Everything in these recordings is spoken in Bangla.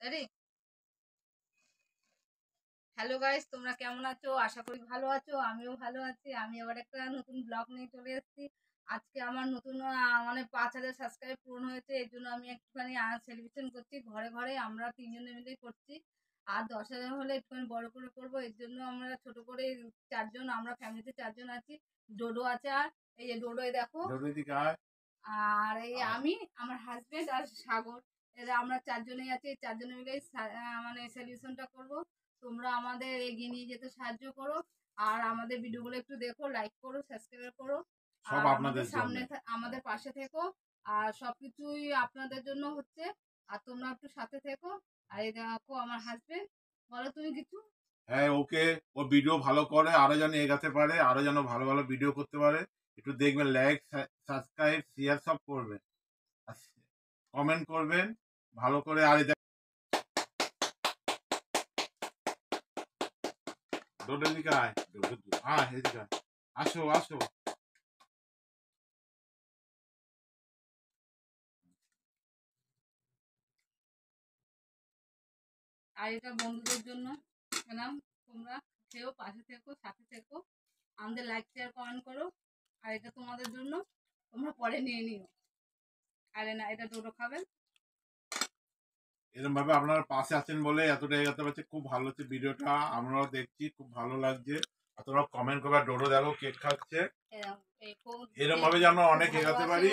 রেডি হ্যালো গাইস তোমরা কেমন আছো? আশা করি ভালো আছো আমিও ভালো আছি। আমি আবার একটা নতুন ব্লগ নিয়ে চলে এসেছি। আজকে আমার নতুন মানে পাঁচ হাজার সাবস্ক্রাইব পূরণ হয়েছে এর জন্য আমি একটুখানি সেলিব্রেশন করছি ঘরে ঘরে আমরা তিনজনে মিলে করছি। আর দশ হাজার হলে একটুখানি বড় করে করব এর জন্য আমরা ছোট করে চারজন আমরা ফ্যামিলিতে চারজন আছি। ডোডো আছে আর এই যে ডোডো দেখো আর এই আমি আমার হাজবেন্ড আর সাগর। এরা আমরা চারজনেই আছি চারজনে মিলে মানে সলিউশনটা করব। তোমরা আমাদের এগিয়ে নিয়ে যেতে সাহায্য করো। আর আমাদের ভিডিওগুলো একটু দেখো লাইক করো সাবস্ক্রাইব করো। সব আপনাদের সামনে। আমাদের পাশে থেকো। আর সবকিছুই আপনাদের জন্য হচ্ছে। আর তোমরা একটু সাথে থেকো। আর এই দেখো আমার হাজবেন্ড বলো তুমি কিছু? হ্যাঁ ওকে। ও ভিডিও ভালো করে আরও যেন এগাতে পারে আরও যেন ভালো ভালো ভিডিও করতে পারে। একটু দেখবেন লাইক সাবস্ক্রাইব শেয়ার সব করবেন। কমেন্ট করবেন। ভালো করে আর দৌড়ের আসো আসো। আর এটা বন্ধুদের জন্য এলাম তোমরা খেয়েও পাশে থেকো, সাথে থেকো। আমাদের লাইক শেয়ার কমেন্ট করো। আর এটা তোমাদের জন্য তোমরা পরে নিয়ে নিও। আরে না, এটা ডোডো খাবেন এরকম ভাবে আপনারা পাশে আছেন বলে এতটা এগাতে পারছে। খুব ভালো হচ্ছে ভিডিওটা, আমরাও দেখছি, খুব ভালো লাগছে। আর তোমরা কমেন্ট করবে, ডোডো দেখো কেক খাচ্ছে। এরকম ভাবে যেন অনেক এগাতে পারি।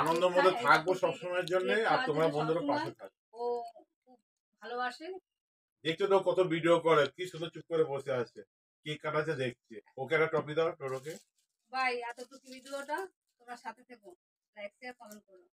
আনন্দ মধ্যে থাকব সবসময়ের জন্য, আর তোমরা বন্ধুরা পাশে থাকবে দেখছ তো কত ভিডিও করে, কি শুধু চুপ করে বসে আছে। কেক কাটাচ্ছে দেখছে। ওকে একটা টপি দাও টোটোকে বাই এতটুকু ভিডিওটা তোমরা সাথে থেকো। লাইক শেয়ার কমেন্ট করো।